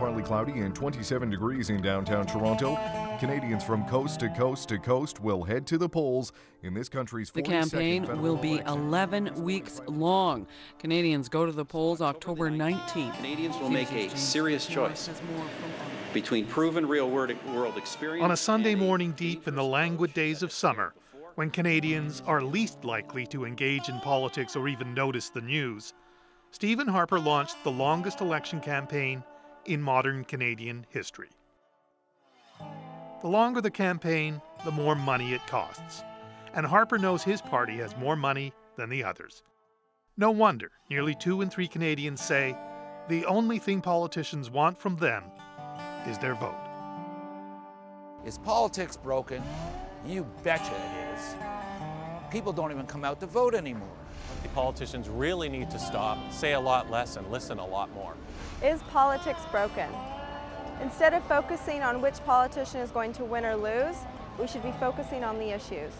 partly cloudy and 27 degrees in downtown Toronto. Canadians from coast to coast to coast will head to the polls in this country's The campaign will be 11 weeks long. Canadians go to the polls October 19th. Canadians will make a serious choice between proven real world experience. On a Sunday morning deep in the languid days of summer, when Canadians are least likely to engage in politics or even notice the news, Stephen Harper launched the longest election campaign in modern Canadian history. The longer the campaign, the more money it costs. And Harper knows his party has more money than the others. No wonder nearly two in three Canadians say the only thing politicians want from them is their vote. Is politics broken? You betcha it is. People don't even come out to vote anymore. The politicians really need to stop, say a lot less, and listen a lot more. Is politics broken? Instead of focusing on which politician is going to win or lose, we should be focusing on the issues.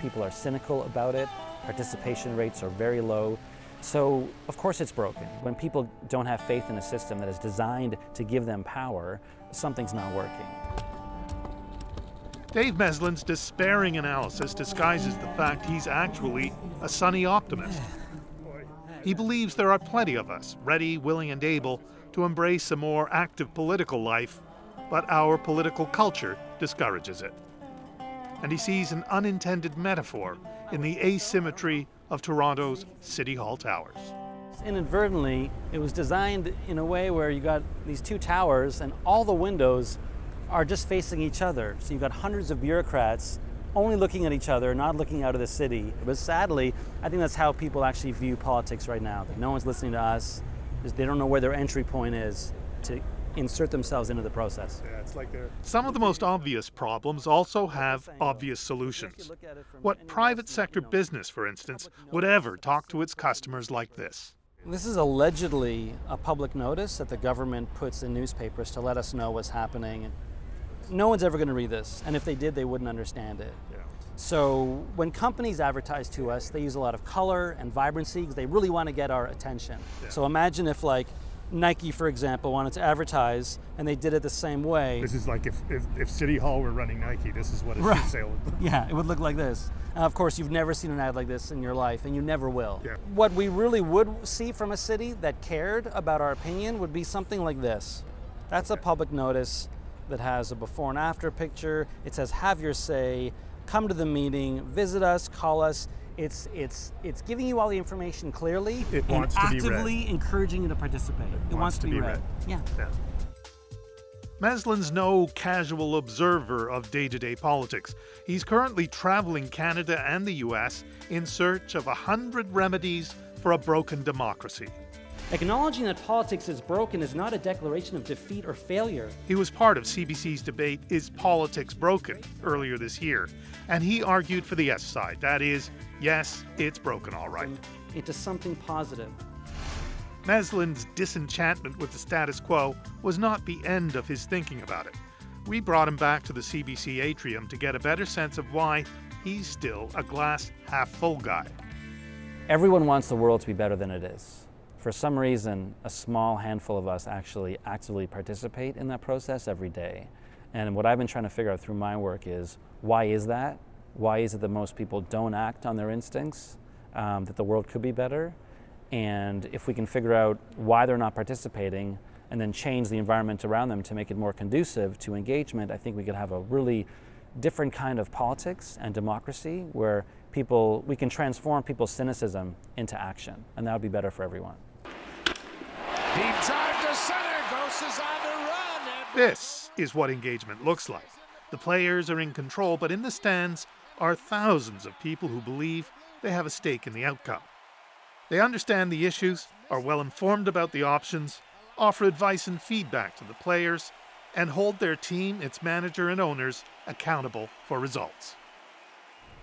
People are cynical about it, participation rates are very low. So, of course, it's broken. When people don't have faith in a system that is designed to give them power, something's not working. Dave Meslin's despairing analysis disguises the fact he's actually a sunny optimist. He believes there are plenty of us, ready, willing, and able, to embrace a more active political life, but our political culture discourages it. And he sees an unintended metaphor in the asymmetry of Toronto's City Hall towers. Inadvertently, it was designed in a way where you got these two towers and all the windows are just facing each other. So you've got hundreds of bureaucrats only looking at each other, not looking out of the city. But sadly, I think that's how people actually view politics right now. That no one's listening to us. They don't know where their entry point is to insert themselves into the process. Yeah, it's like they're... Some of the most obvious problems also have obvious solutions. What private sector business, for instance, would ever talk to its customers like this? This is allegedly a public notice that the government puts in newspapers to let us know what's happening. No one's ever going to read this, and if they did, they wouldn't understand it. Yeah. So when companies advertise to us, they use a lot of color and vibrancy because they really want to get our attention. Yeah. So imagine if like Nike, for example, wanted to advertise and they did it the same way. This is like if, if, if City Hall were running Nike, this is what it Right. should say. Yeah, it would look like this. And of course, you've never seen an ad like this in your life, and you never will. Yeah. What we really would see from a city that cared about our opinion would be something like this. That's a public notice that has a before and after picture. It says, "Have your say. Come to the meeting. Visit us. Call us." It's it's it's giving you all the information clearly It and wants to be read. actively encouraging you to participate. It, wants, to be, read. Yeah. Yeah. Meslin's no casual observer of day to day politics. He's currently traveling Canada and the US in search of a hundred remedies for a broken democracy. Acknowledging that politics is broken is not a declaration of defeat or failure. He was part of CBC's debate, Is Politics Broken? earlier this year, and he argued for the yes side. That is, yes, it's broken all right. Into something positive. Meslin's disenchantment with the status quo was not the end of his thinking about it. We brought him back to the CBC atrium to get a better sense of why he's still a glass half full guy. Everyone wants the world to be better than it is. For some reason, a small handful of us actually actively participate in that process every day. And what I've been trying to figure out through my work is why is that? Why is it that most people don't act on their instincts? Um, that the world could be better? And if we can figure out why they're not participating and then change the environment around them to make it more conducive to engagement, I think we could have a really different kind of politics and democracy where people we can transform people's cynicism into action and that would be better for everyone Deep drive to center. Ghost is on the run. And This is what engagement looks like. The players are in control, but in the stands are thousands of people who believe they have a stake in the outcome. They understand the issues, are well informed about the options, offer advice and feedback to the players, and hold their team, its manager, and owners accountable for results.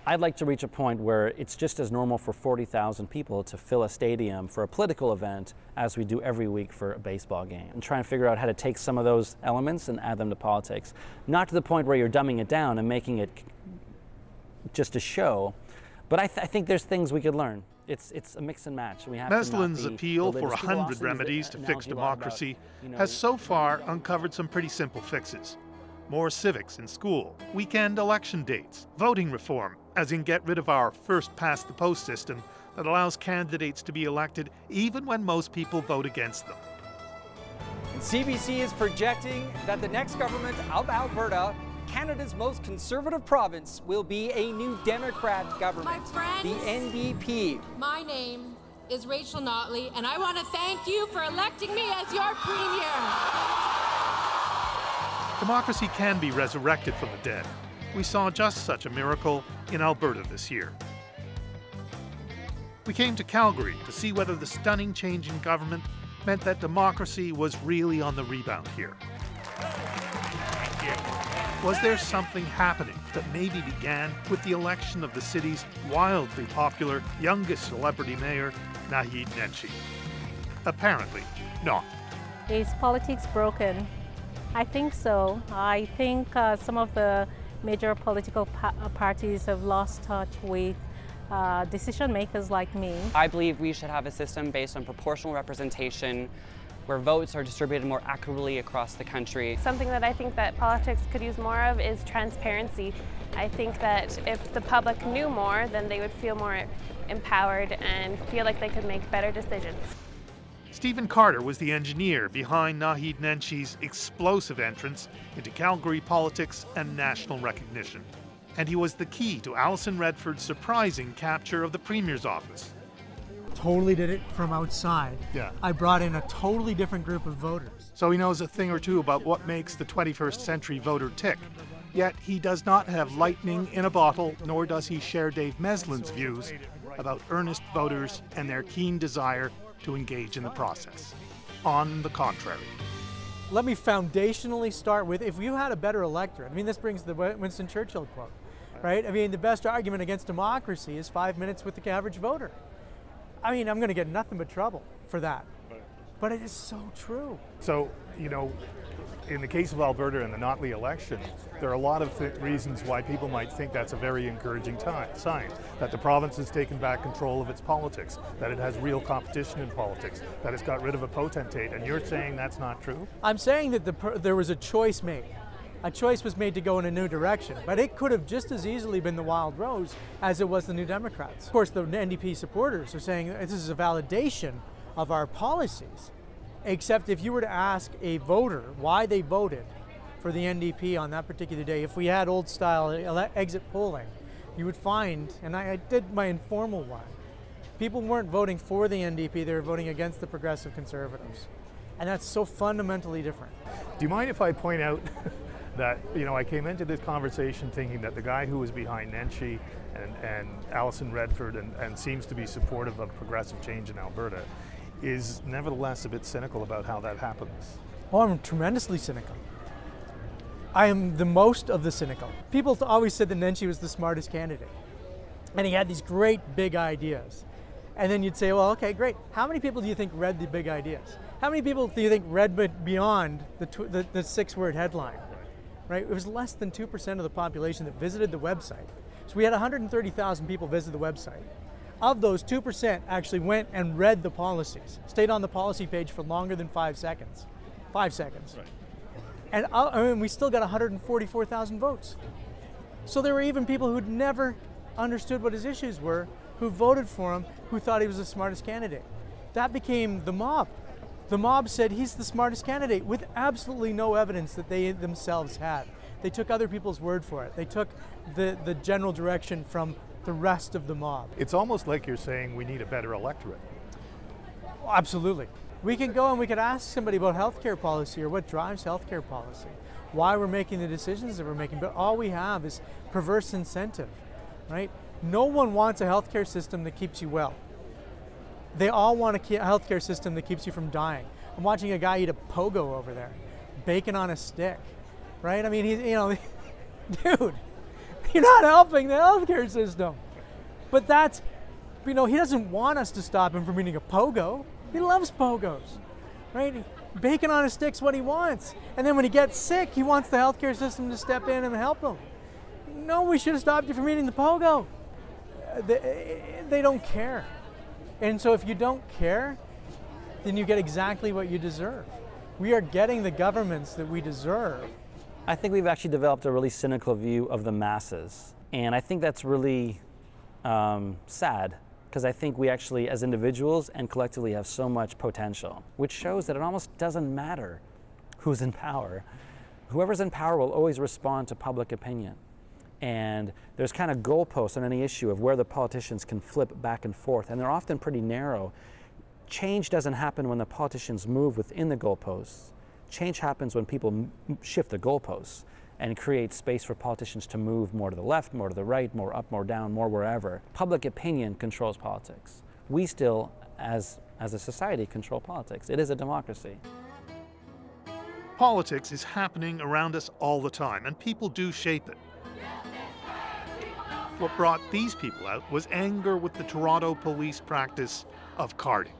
I'd like to reach a point where it's just as normal for 40,000 people to fill a stadium for a political event as we do every week for a baseball game and try and figure out how to take some of those elements and add them to politics not to the point where you're dumbing it down and making it just a show but i, th- I think there's things we could learn it's it's a mix and match. We have Meslin's appeal for a hundred remedies to fix democracy about, you know, has so far uncovered some pretty simple fixes. More civics in school, weekend election dates, voting reform, as in get rid of our first past the post system that allows candidates to be elected even when most people vote against them. And CBC is projecting that the next government of Alberta Canada's most conservative province will be a new Democrat government. My friends, the NDP. My name is Rachel Notley, and I want to thank you for electing me as your premier. Democracy can be resurrected from the dead. We saw just such a miracle in Alberta this year. We came to Calgary to see whether the stunning change in government meant that democracy was really on the rebound here. Was there something happening that maybe began with the election of the city's wildly popular youngest celebrity mayor, Naheed Nenshi? Apparently not. Is politics broken? I think so. I think uh, some of the major political pa parties have lost touch with uh, decision makers like me. I believe we should have a system based on proportional representation where votes are distributed more accurately across the country. Something that I think that politics could use more of is transparency. I think that if the public knew more, then they would feel more empowered and feel like they could make better decisions. Stephen Carter was the engineer behind Naheed Nenshi's explosive entrance into Calgary politics and national recognition. And he was the key to Alison Redford's surprising capture of the Premier's office totally did it from outside. Yeah. I brought in a totally different group of voters. So he knows a thing or two about what makes the 21st century voter tick. Yet he does not have lightning in a bottle, nor does he share Dave Meslin's views about earnest voters and their keen desire to engage in the process. On the contrary. Let me foundationally start with if you had a better electorate, I mean, this brings the Winston Churchill quote, right? I mean, the best argument against democracy is five minutes with the average voter. I mean, I'm going to get nothing but trouble for that. But it is so true. So, you know, in the case of Alberta and the Notley election, there are a lot of reasons why people might think that's a very encouraging sign. That the province has taken back control of its politics, that it has real competition in politics, that it's got rid of a potentate. And you're saying that's not true? I'm saying that the there was a choice made a choice was made to go in a new direction. But it could have just as easily been the Wild Rose as it was the New Democrats. Of course, the NDP supporters are saying this is a validation of our policies. Except if you were to ask a voter why they voted for the NDP on that particular day, if we had old style exit polling, you would find, and I, I did my informal one, people weren't voting for the NDP, they were voting against the progressive conservatives. And that's so fundamentally different. Do you mind if I point out that you know I came into this conversation thinking that the guy who was behind Nenshi and, and Alison Redford and, and seems to be supportive of progressive change in Alberta is nevertheless a bit cynical about how that happens. Oh, I'm tremendously cynical. I am the most of the cynical. People always said that Nenshi was the smartest candidate. And he had these great big ideas. And then you'd say, well, okay, great. How many people do you think read the big ideas? How many people do you think read beyond the, the, the six word headline? right? It was less than 2% of the population that visited the website. So we had 130,000 people visit the website. Of those, 2% actually went and read the policies, stayed on the policy page for longer than five seconds. Five seconds. Right. And uh, I mean, we still got 144,000 votes. So there were even people who'd never understood what his issues were, who voted for him, who thought he was the smartest candidate. That became the mob. The mob said he's the smartest candidate with absolutely no evidence that they themselves had. They took other people's word for it. They took the, the general direction from the rest of the mob. It's almost like you're saying we need a better electorate. Absolutely. We can go and we could ask somebody about healthcare policy or what drives healthcare policy, why we're making the decisions that we're making, but all we have is perverse incentive, right? No one wants a healthcare system that keeps you well. They all want a healthcare system that keeps you from dying. I'm watching a guy eat a pogo over there, bacon on a stick, right? I mean, he's, you know, dude, you're not helping the healthcare system. But that's, you know, he doesn't want us to stop him from eating a pogo. He loves pogos, right? Bacon on a stick's what he wants. And then when he gets sick, he wants the healthcare system to step in and help him. No, we should have stopped you from eating the pogo. Uh, they, they don't care. And so if you don't care, then you get exactly what you deserve. We are getting the governments that we deserve. I think we've actually developed a really cynical view of the masses. And I think that's really um, sad because I think we actually, as individuals and collectively, have so much potential, which shows that it almost doesn't matter who's in power. Whoever's in power will always respond to public opinion. And there's kind of goalposts on any issue of where the politicians can flip back and forth, and they're often pretty narrow. Change doesn't happen when the politicians move within the goalposts. Change happens when people shift the goalposts and create space for politicians to move more to the left, more to the right, more up, more down, more wherever. Public opinion controls politics. We still, as, as a society, control politics. It is a democracy. Politics is happening around us all the time, and people do shape it. What brought these people out was anger with the Toronto police practice of carding.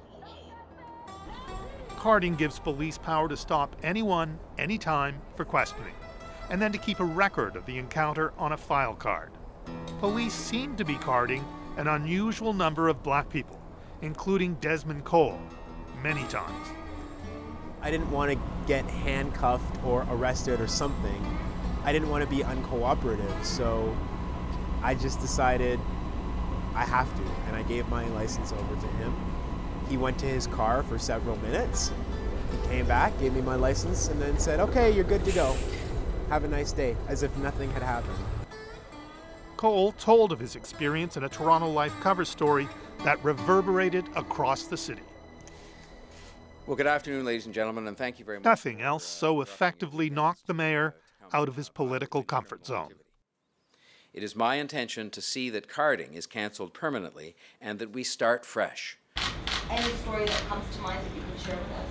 Carding gives police power to stop anyone, anytime, for questioning, and then to keep a record of the encounter on a file card. Police seem to be carding an unusual number of black people, including Desmond Cole, many times. I didn't want to get handcuffed or arrested or something. I didn't want to be uncooperative, so I just decided I have to, and I gave my license over to him. He went to his car for several minutes. He came back, gave me my license, and then said, okay, you're good to go. Have a nice day, as if nothing had happened. Cole told of his experience in a Toronto Life cover story that reverberated across the city. Well, good afternoon, ladies and gentlemen, and thank you very much. Nothing else so effectively knocked the mayor out of his political comfort zone. It is my intention to see that carding is cancelled permanently and that we start fresh. Any story that comes to mind that you can share with us?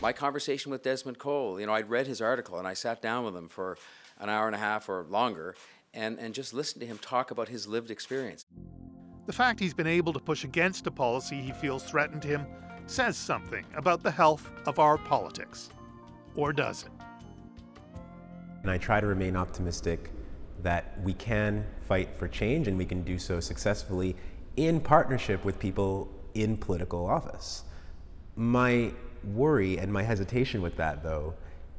My conversation with Desmond Cole, you know, I'd read his article and I sat down with him for an hour and a half or longer and, and just listened to him talk about his lived experience. The fact he's been able to push against a policy he feels threatened him says something about the health of our politics. Or does it? And I try to remain optimistic that we can fight for change and we can do so successfully in partnership with people in political office. My worry and my hesitation with that, though,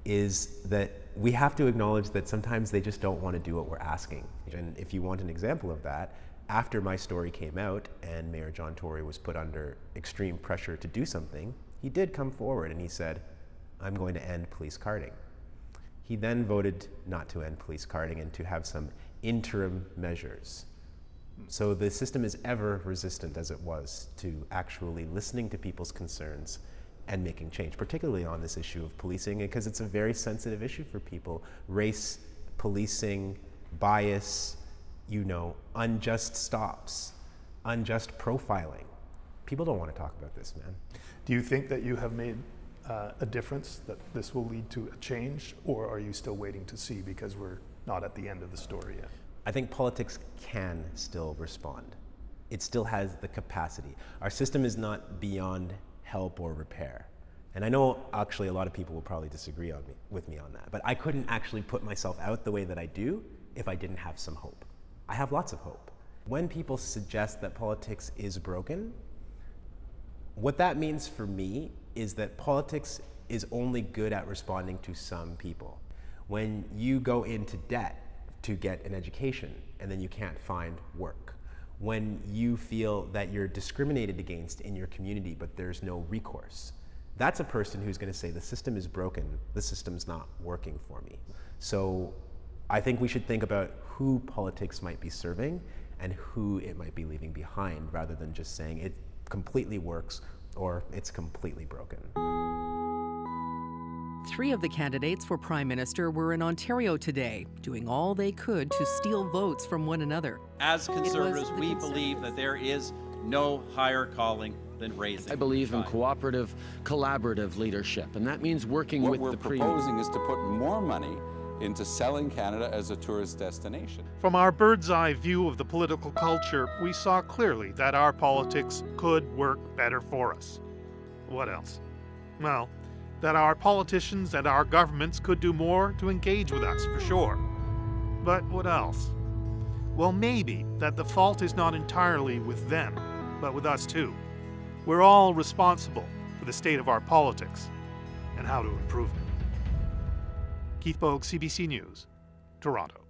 is that we have to acknowledge that sometimes they just don't want to do what we're asking. And if you want an example of that, after my story came out and Mayor John Tory was put under extreme pressure to do something, he did come forward and he said, I'm going to end police carding. He then voted not to end police carding and to have some interim measures. So the system is ever resistant as it was to actually listening to people's concerns and making change, particularly on this issue of policing, because it's a very sensitive issue for people. Race, policing, bias, you know, unjust stops, unjust profiling. People don't want to talk about this, man. Do you think that you have made uh, a difference, that this will lead to a change, or are you still waiting to see because we're not at the end of the story yet? I think politics can still respond. It still has the capacity. Our system is not beyond help or repair. And I know actually a lot of people will probably disagree me, with me on that, but I couldn't actually put myself out the way that I do if I didn't have some hope. I have lots of hope. When people suggest that politics is broken, what that means for me is that politics is only good at responding to some people. When you go into debt to get an education and then you can't find work, when you feel that you're discriminated against in your community but there's no recourse, that's a person who's going to say the system is broken, the system's not working for me. So I think we should think about who politics might be serving and who it might be leaving behind rather than just saying it completely works or it's completely broken. Three of the candidates for Prime Minister were in Ontario today, doing all they could to steal votes from one another. As conservatives, we believe that there is no higher calling than raising. I believe in cooperative, collaborative leadership, and that means working what with we're the proposing is to put more money into selling Canada as a tourist destination. From our bird's eye view of the political culture, we saw clearly that our politics could work better for us. What else? Well, that our politicians and our governments could do more to engage with us, for sure. But what else? Well, maybe that the fault is not entirely with them, but with us too. We're all responsible for the state of our politics and how to improve it. Keith Boag, CBC News, Toronto.